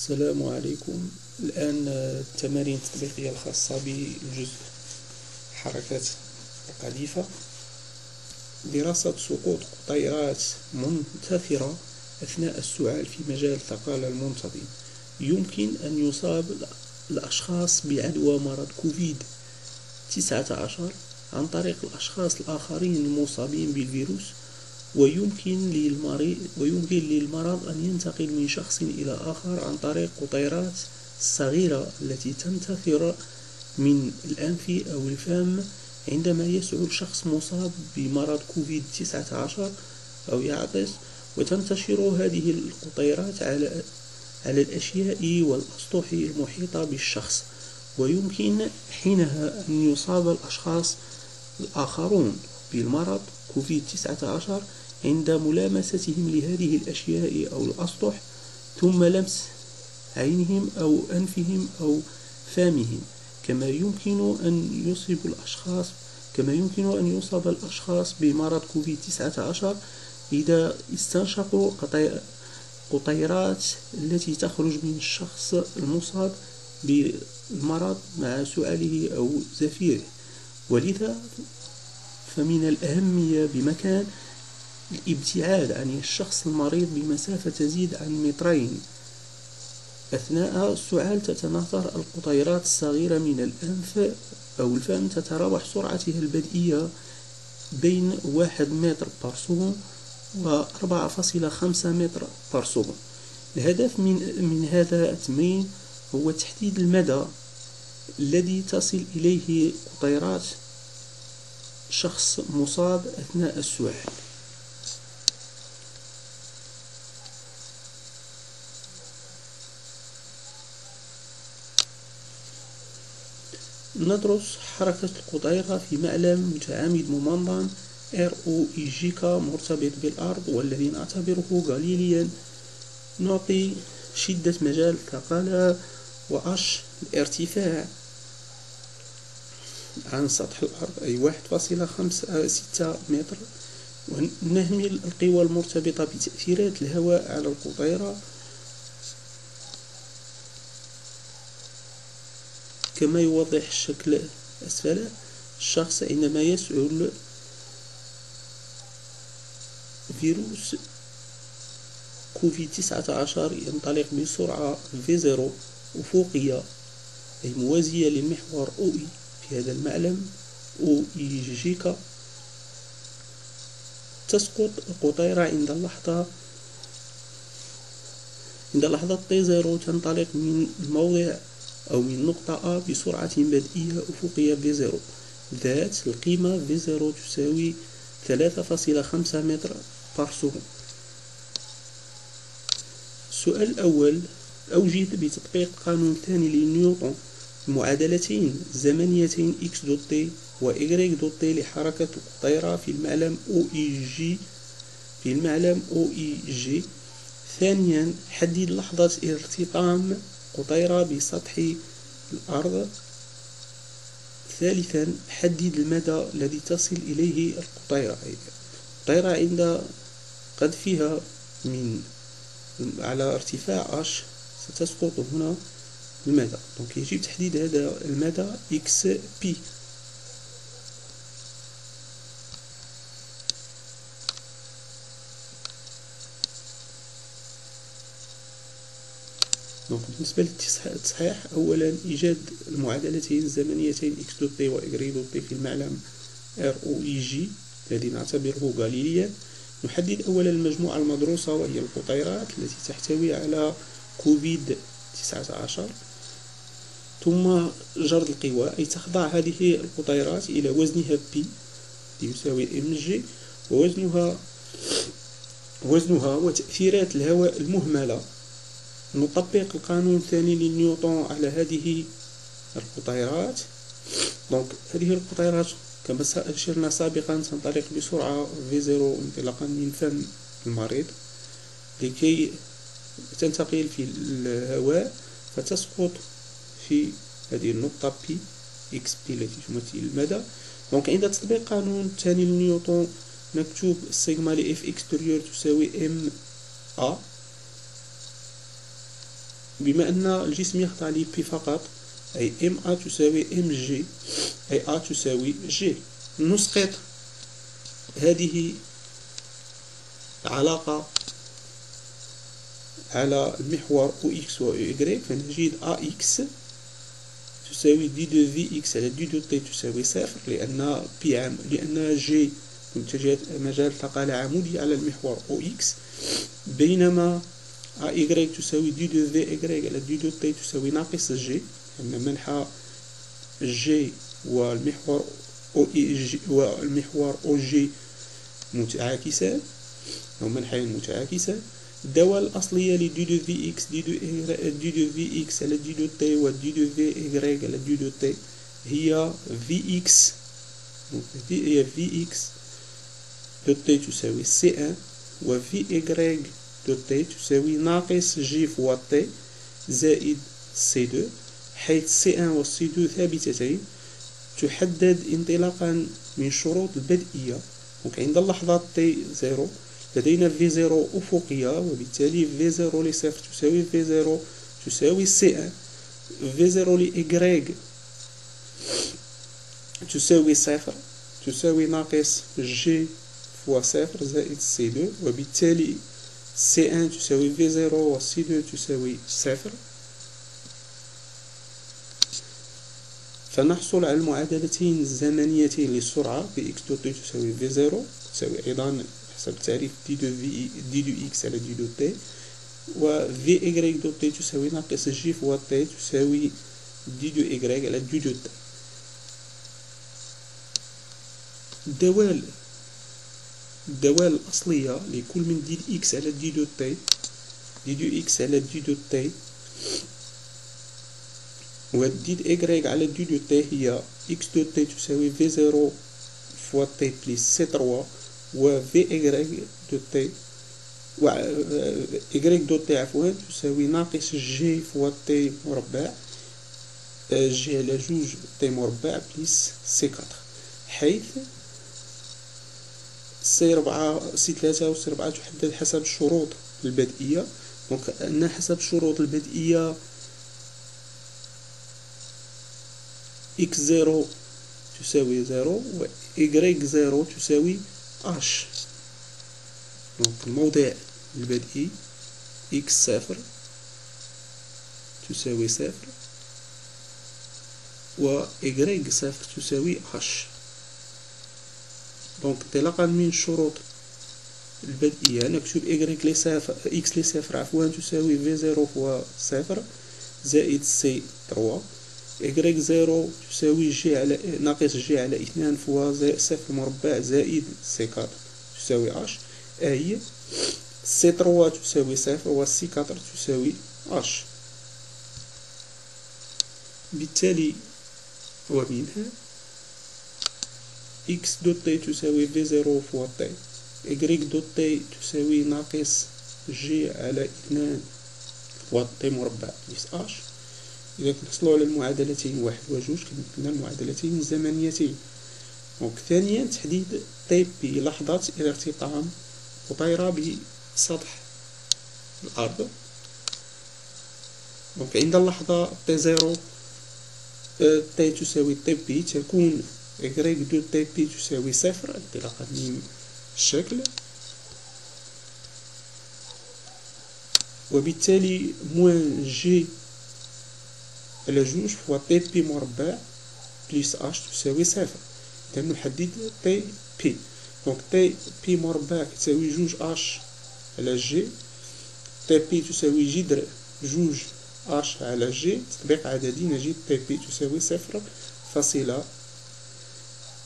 السلام عليكم. الآن التمارين التطبيقية الخاصة بالجزء حركات القذيفة. دراسة سقوط قطيرات منتثرة أثناء السعال في مجال ثقال المنتظم. يمكن أن يصاب الأشخاص بعدوى مرض كوفيد تسعة عشر عن طريق الأشخاص الآخرين المصابين بالفيروس ويمكن للمريض ويمكن للمرض أن ينتقل من شخص إلى آخر عن طريق قطيرات الصغيرة التي تنتثر من الأنف أو الفم عندما يسعل شخص مصاب بمرض كوفيد 19 أو يعطس وتنتشر هذه القطيرات على على الأشياء والأسطح المحيطة بالشخص. ويمكن حينها أن يصاب الأشخاص الآخرون بالمرض كوفيد 19 عند ملامستهم لهذه الأشياء أو الأسطح ثم لمس عينهم أو أنفهم أو فمهم. كما يمكن أن يصيب الأشخاص كما يمكن أن يصاب الأشخاص بمرض كوفيد 19 إذا استنشقوا قطيرات التي تخرج من الشخص المصاب بالمرض مع سعاله أو زفيره. ولذا فمن الأهمية بمكان الابتعاد عن الشخص المريض بمسافة تزيد عن مترين. أثناء السعال تتناثر القطيرات الصغيرة من الأنف أو الفم تتراوح سرعتها البدئية بين واحد متر بار سكون و 4.5 متر بار سكون الهدف من من هذا التمرين هو تحديد المدى الذي تصل إليه قطيرات شخص مصاب أثناء السعال ندرس حركة القطيرة في معلم متعامد ممنظم جيكا مرتبط بالأرض والذي نعتبره غاليليا نعطي شدة مجال ثقالة وأش الارتفاع. عن سطح الأرض أي واحد فاصلة خمسة ستة متر. ونهمل القوى المرتبطة بتأثيرات الهواء على القطيرة. كما يوضح الشكل أسفل الشخص عندما يسعل فيروس كوفيد تسعة عشر ينطلق بسرعة في زيرو أفقية أي موازية للمحور إي في هذا المعلم جيكا تسقط القطيرة عند اللحظة عند لحظة t zéro تنطلق من الموضع أو من نقطة A بسرعة بدئية أفقية v zéro. ذات القيمة v zéro تساوي ثلاثة فاصلة خمسة mètre par seconde السؤال الأول أوجد بتطبيق قانون ثاني لنيوتن؟ المعادلتين الزمنيتين x دوت t و y دوت t لحركة الطائرة في المعلم OEG في المعلم OEG ثانيا حدد لحظة ارتطام قطيرة بسطح الأرض. ثالثا حدد المدى الذي تصل إليه القطيرة. القطيرة عند قذفها من على ارتفاع اش ستسقط هنا. المدى donc يجب تحديد هذا المدى x p donc بالنسبة للتصحيح أولا إيجاد المعادلتين الزمنيتين x de t و y de t في المعلم R o i j الذي نعتبره غاليليا نحدد أولا المجموعة المدروسة وهي القطيرات التي تحتوي على كوفيد 19 ثم جرد القوى أي تخضع هذه القطيرات إلى وزنها P يساوي m g ووزنها وزنها وتأثيرات الهواء المهملة. نطبق القانون الثاني لنيوتن على هذه القطيرات. donc هذه القطيرات كما أشرنا سابقا تنطلق بسرعة v zéro انطلاقا من فم المريض. لكي تنتقل في الهواء فتسقط في هذه النقطة P x p التي تمثل المدى. donc عند تطبيق قانون ثاني لنيوتن نكتب ال sigma F extérieure تساوي m a بما أن الجسم يخضع ل P فقط أي m a تساوي m g أي a تساوي g نسقط هذه العلاقة على المحور o x و o y فنجد a x تساوي d de v x على d de t تساوي صفر لأن P عام لأن جي متجهات مجال ثقالة عمودية على المحور o x بينما ا اي تساوي دي دو في اي على دي دو تي تساوي ناقص جي أن منحى جي والمحور اي جي والمحور أو جي متعاكسان أو منحيان متعاكسان الدوال الأصلية لدي دو في إكس دي دو دي دو في إكس على دي دو تي و دي دو في إغريك على دي دو تي. هي في إكس هي في إكس de t تساوي c un و v y de t تساوي ناقص g fois t زائد c deux حيث c un و c deux ثابتتين تحدد انطلاقا من شروط البدئية وعند اللحظة t zéro لدينا v zéro أفقية وبالتالي v zéro لصفر تساوي v zéro تساوي c un v zéro ل y تساوي صفر تساوي ناقص g fois صفر زائد c deux وبالتالي c un تساوي v zéro و c deux تساوي صفر. فنحصل على المعادلتين الزمنيتين للسرعة v x de t تساوي v zéro تساوي أيضا تعريف d de v d de x على d de t و v y de t تساوي ناقص g fois t تساوي دي دو إيكغيك على دي دو تي الدوال الدوال الأصلية لكل من d de x على d de t d de x على d de t و d de y على d de t هي x de t تساوي v zéro fois t plus c trois و v y de t و y de t عفوا تساوي ناقص g fois t مربع. g على جوج t مربع plus c quatre حيث c ربعة c ثلاثة و c ربعة تحدد حسب الشروط البدئية. donc أن حسب الشروط البدئية x zéro تساوي zéro و y zéro تساوي h donc الموضع البدئي x صفر تساوي صفر و y صفر تساوي h donc انطلاقا من الشروط البدئية نكتب y x x صفر عفوا تساوي v0 fois صفر زائد c 3 y zéro تساوي g على ناقص g على اثنان fois zé صفر مربع زائد c quatre تساوي h أي c trois تساوي صفر و c quatre تساوي h بالتالي ومنها x de t تساوي v zéro fois t y de t تساوي ناقص g على اثنان fois t مربع plus h إذا كنحصلو على المعادلتين واحد وجوج كنمثلنا المعادلتين الزمنيتين. donc ثانيا تحديد طيب بلحظة ارتطام قطيرة بسطح الأرض. donc عند اللحظة t zéro t تساوي t B تكون y de t B تساوي صفر انطلاقا من الشكل. وبالتالي moins g على جوج fois t B مربع plus h تساوي صفر. إذا نحدد t B donc t B مربع تساوي جوج h على g t B تساوي جذر جوج اش على جي تطبيق عددي نجد t B تساوي صفر فاصلة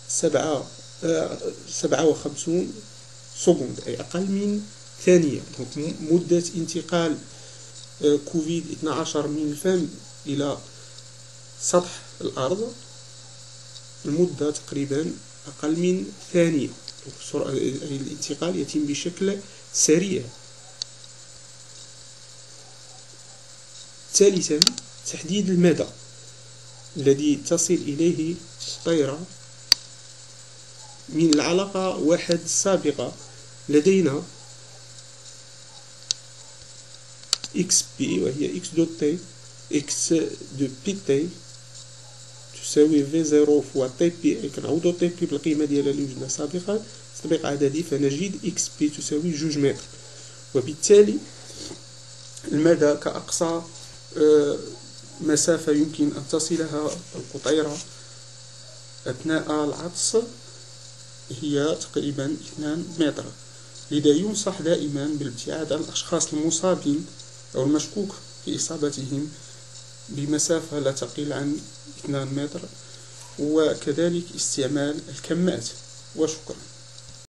سبعة سبعة وخمسون secondes أي أقل من ثانية. donc مدة انتقال كوفيد 12 من الفم إلى سطح الأرض المدة تقريبا أقل من ثانية. الانتقال يتم بشكل سريع. ثالثا تحديد المدى الذي تصل إليه الطيرة من العلاقة واحد السابقة لدينا B وهي x de t x de B t تساوي v zéro fois t B كنعوضو t B بالقيمة ديالها اللي وجدنا سابقا تطبيق عددي فنجد x B تساوي جوج متر وبالتالي المدى كأقصى مسافة يمكن أن تصلها القطيرة أثناء العطس هي تقريبا 2 متر لذا ينصح دائما بالابتعاد عن الأشخاص المصابين أو المشكوك في إصابتهم بمسافة لا تقل عن 2 متر وكذلك استعمال الكمات. وشكرا.